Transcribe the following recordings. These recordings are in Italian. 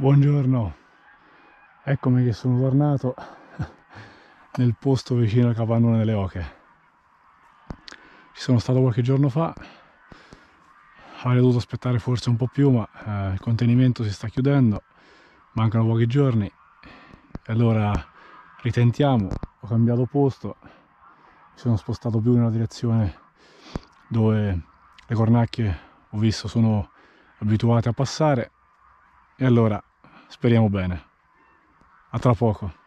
Buongiorno, eccomi che sono tornato nel posto vicino al capannone delle oche. Ci sono stato qualche giorno fa, avrei dovuto aspettare forse un po' più, ma eh, il contenimento si sta chiudendo, mancano pochi giorni. Allora ritentiamo, ho cambiato posto, mi sono spostato più nella direzione dove le cornacchie ho visto sono abituate a passare. E allora Speriamo bene. A tra poco.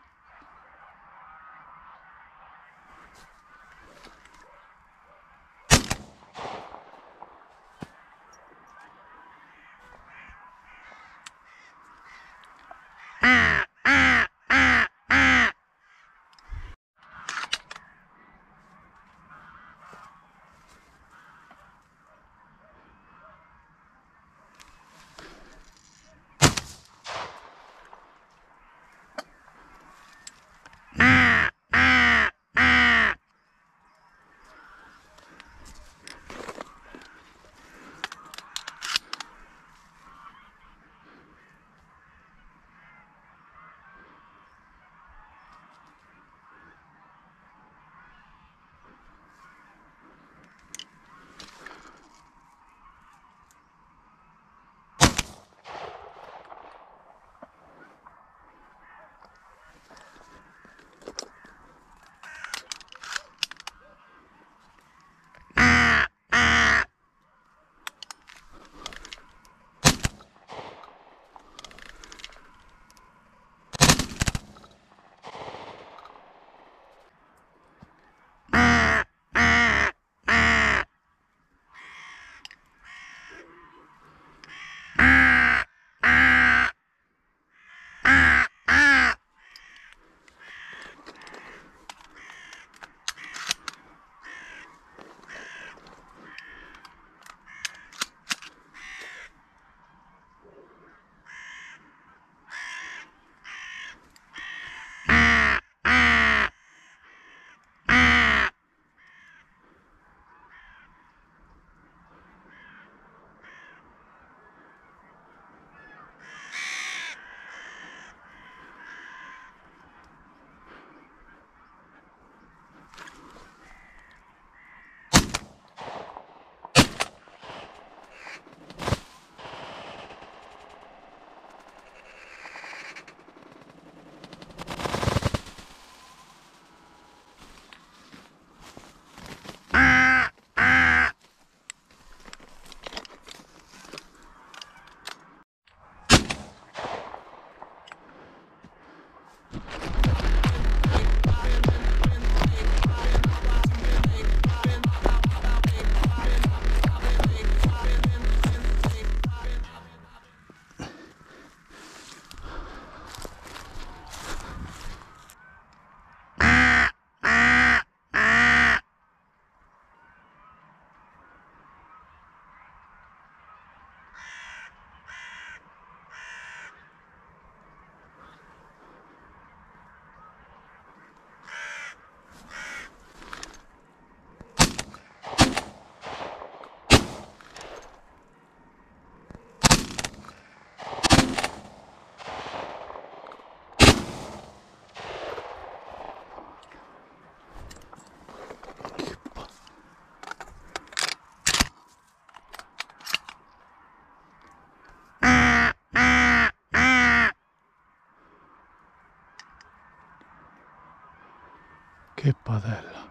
Che padella.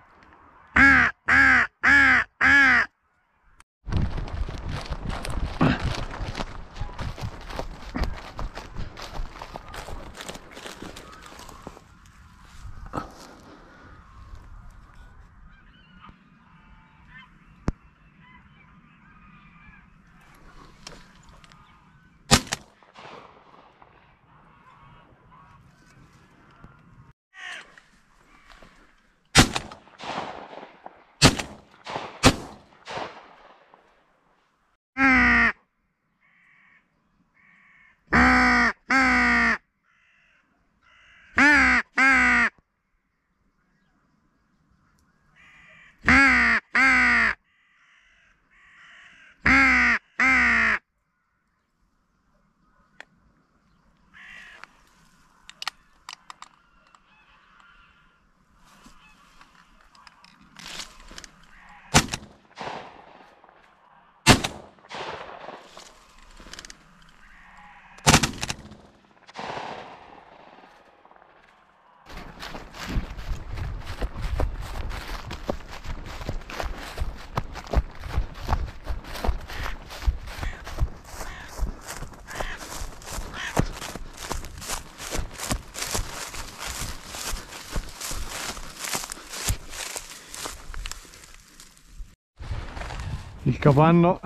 Il capanno.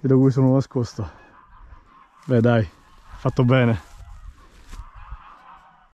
Da cui sono nascosto. Beh dai fatto bene